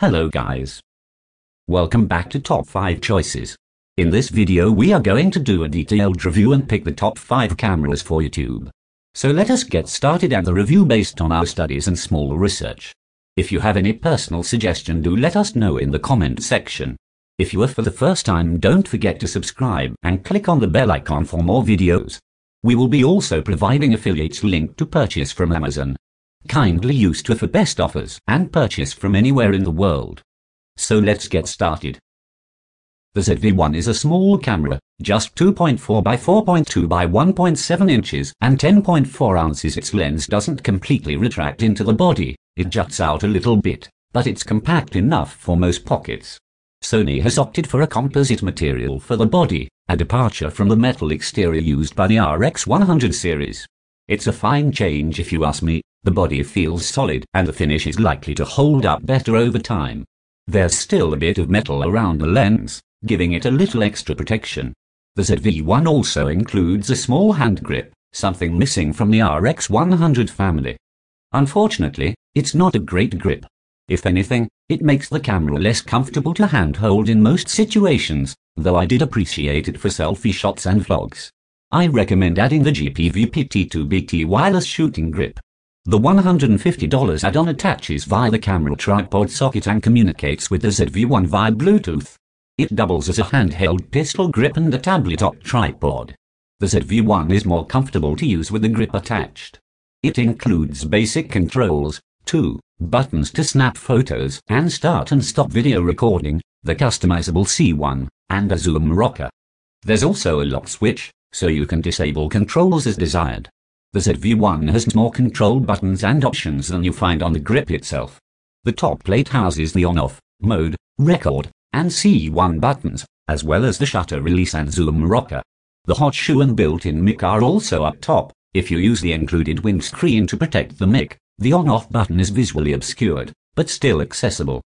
Hello guys. Welcome back to Top 5 Choices. In this video we are going to do a detailed review and pick the top 5 cameras for YouTube. So let us get started and the review based on our studies and small research. If you have any personal suggestion do let us know in the comment section. If you are for the first time don't forget to subscribe and click on the bell icon for more videos. We will be also providing affiliates link to purchase from Amazon. Kindly use Twitter for best offers and purchase from anywhere in the world. So let's get started. The ZV-1 is a small camera, just 2.4 by 4.2 by 1.7 inches and 10.4 ounces. Its lens doesn't completely retract into the body, it juts out a little bit, but it's compact enough for most pockets. Sony has opted for a composite material for the body, a departure from the metal exterior used by the RX100 series. It's a fine change if you ask me, the body feels solid and the finish is likely to hold up better over time. There's still a bit of metal around the lens, giving it a little extra protection. The ZV-1 also includes a small hand grip, something missing from the RX100 family. Unfortunately, it's not a great grip. If anything, it makes the camera less comfortable to handhold in most situations, though I did appreciate it for selfie shots and vlogs. I recommend adding the GP-VPT2BT wireless shooting grip. The $150 add-on attaches via the camera tripod socket and communicates with the ZV-1 via Bluetooth. It doubles as a handheld pistol grip and a tabletop tripod. The ZV-1 is more comfortable to use with the grip attached. It includes basic controls, two buttons to snap photos and start and stop video recording, the customizable C1, and a zoom rocker. There's also a lock switch, so you can disable controls as desired. The ZV-1 has more control buttons and options than you find on the grip itself. The top plate houses the on-off, mode, record, and C1 buttons, as well as the shutter release and zoom rocker. The hot shoe and built-in mic are also up top. If you use the included windscreen to protect the mic, the on-off button is visually obscured, but still accessible.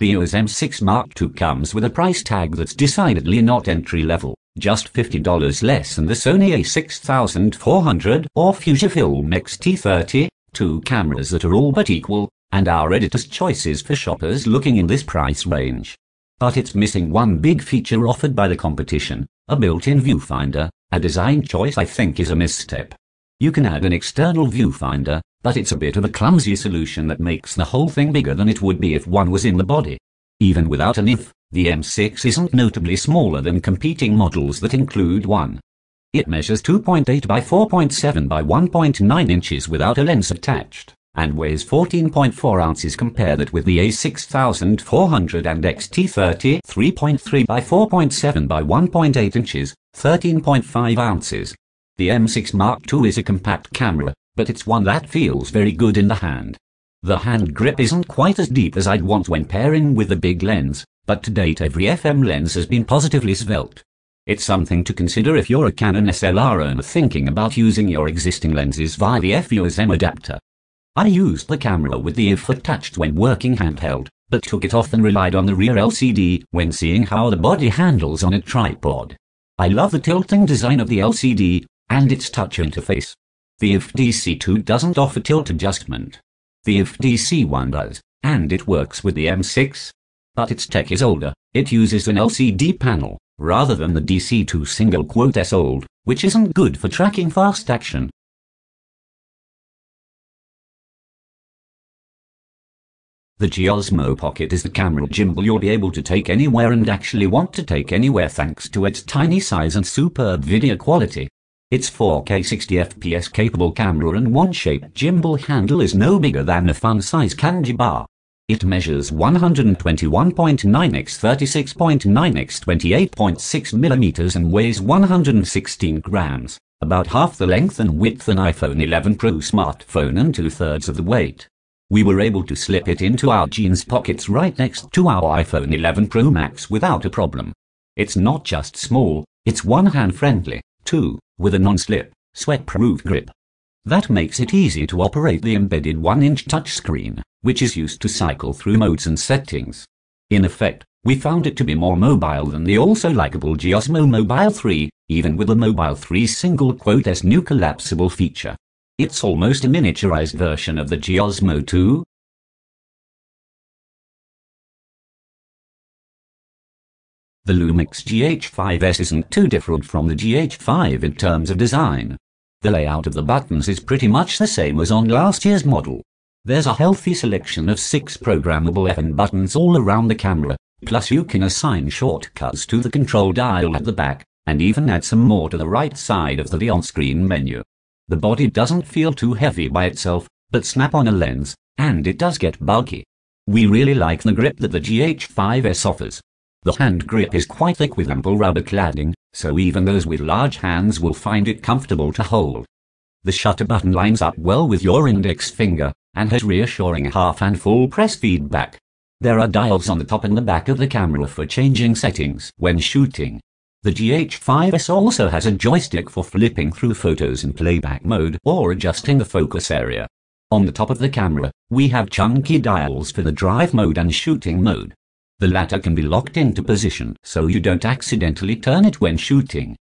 The EOS M6 Mark II comes with a price tag that's decidedly not entry level, just $50 less than the Sony a6400 or Fujifilm X-T30, two cameras that are all but equal, and our editor's choices for shoppers looking in this price range. But it's missing one big feature offered by the competition, a built-in viewfinder, a design choice I think is a misstep. You can add an external viewfinder, but it's a bit of a clumsy solution that makes the whole thing bigger than it would be if one was in the body. Even without an EVF, the M6 isn't notably smaller than competing models that include one. It measures 2.8 by 4.7 by 1.9 inches without a lens attached, and weighs 14.4 ounces compare that with the A6400 and XT30 3.3 by 4.7 by 1.8 inches, 13.5 ounces. The M6 Mark II is a compact camera, but it's one that feels very good in the hand. The hand grip isn't quite as deep as I'd want when pairing with a big lens, but to date every EF-M lens has been positively svelte. It's something to consider if you're a Canon SLR owner thinking about using your existing lenses via the EF-EOS M adapter. I used the camera with the EVF attached when working handheld, but took it off and relied on the rear LCD when seeing how the body handles on a tripod. I love the tilting design of the LCD, and its touch interface. The EVF DC2 doesn't offer tilt adjustment. The EVF DC1 does, and it works with the M6. But its tech is older, it uses an LCD panel, rather than the DC2 single quote S old, which isn't good for tracking fast action. The DJI Osmo Pocket is the camera gimbal you'll be able to take anywhere and actually want to take anywhere thanks to its tiny size and superb video quality. Its 4K 60fps capable camera and one-shaped gimbal handle is no bigger than a fun-size candy bar. It measures 121.9 x 36.9 x 28.6 millimeters and weighs 116 grams, about half the length and width an iPhone 11 Pro smartphone and two-thirds of the weight. We were able to slip it into our jeans pockets right next to our iPhone 11 Pro Max without a problem. It's not just small, it's one-hand friendly, too, with a non-slip, sweat-proof grip. That makes it easy to operate the embedded 1-inch touchscreen, which is used to cycle through modes and settings. In effect, we found it to be more mobile than the also likable DJI Osmo Mobile 3, even with the Mobile 3 single quote S new collapsible feature. It's almost a miniaturized version of the DJI Osmo 2. The Lumix GH5S isn't too different from the GH5 in terms of design. The layout of the buttons is pretty much the same as on last year's model. There's a healthy selection of six programmable FN buttons all around the camera, plus you can assign shortcuts to the control dial at the back, and even add some more to the right side of the on-screen menu. The body doesn't feel too heavy by itself, but snap on a lens, and it does get bulky. We really like the grip that the GH5S offers. The hand grip is quite thick with ample rubber cladding, so even those with large hands will find it comfortable to hold. The shutter button lines up well with your index finger, and has reassuring half and full press feedback. There are dials on the top and the back of the camera for changing settings when shooting. The GH5S also has a joystick for flipping through photos in playback mode or adjusting the focus area. On the top of the camera, we have chunky dials for the drive mode and shooting mode. The latter can be locked into position so you don't accidentally turn it when shooting.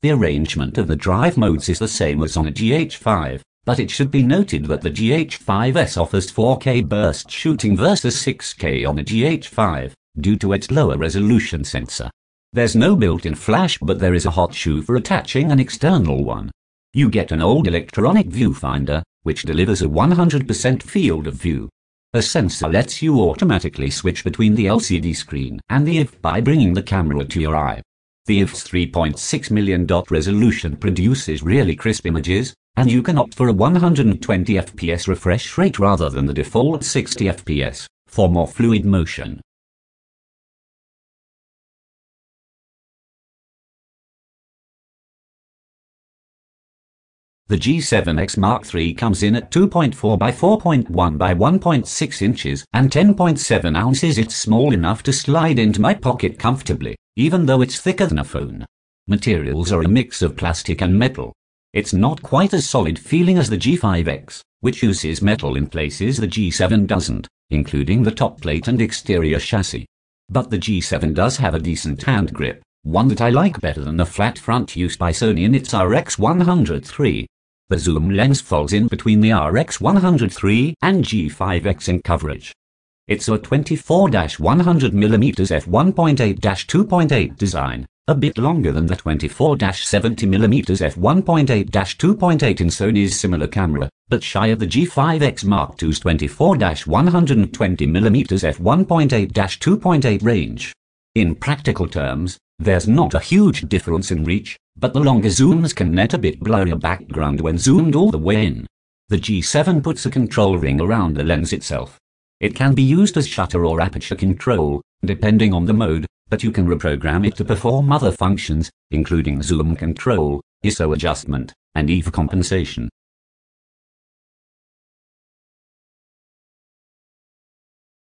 The arrangement of the drive modes is the same as on a GH5, but it should be noted that the GH5S offers 4K burst shooting versus 6K on a GH5, due to its lower resolution sensor. There's no built-in flash but there is a hot shoe for attaching an external one. You get an old electronic viewfinder, which delivers a 100% field of view. A sensor lets you automatically switch between the LCD screen and the EVF by bringing the camera to your eye. The EVF's 3.6 million dot resolution produces really crisp images, and you can opt for a 120 fps refresh rate rather than the default 60 fps, for more fluid motion. The G7X Mark III comes in at 2.4 by 4.1 by 1.6 inches and 10.7 ounces. It's small enough to slide into my pocket comfortably, even though it's thicker than a phone. Materials are a mix of plastic and metal. It's not quite as solid feeling as the G5X, which uses metal in places the G7 doesn't, including the top plate and exterior chassis. But the G7 does have a decent hand grip, one that I like better than the flat front used by Sony in its RX100 the zoom lens falls in between the RX100 and G5X in coverage. It's a 24-100mm f1.8-2.8 design, a bit longer than the 24-70mm f1.8-2.8 in Sony's similar camera, but shy of the G5X Mark II's 24-120mm f1.8-2.8 range. In practical terms, there's not a huge difference in reach, but the longer zooms can net a bit blurrier background when zoomed all the way in. The G7 puts a control ring around the lens itself. It can be used as shutter or aperture control, depending on the mode, but you can reprogram it to perform other functions, including zoom control, ISO adjustment, and EV compensation.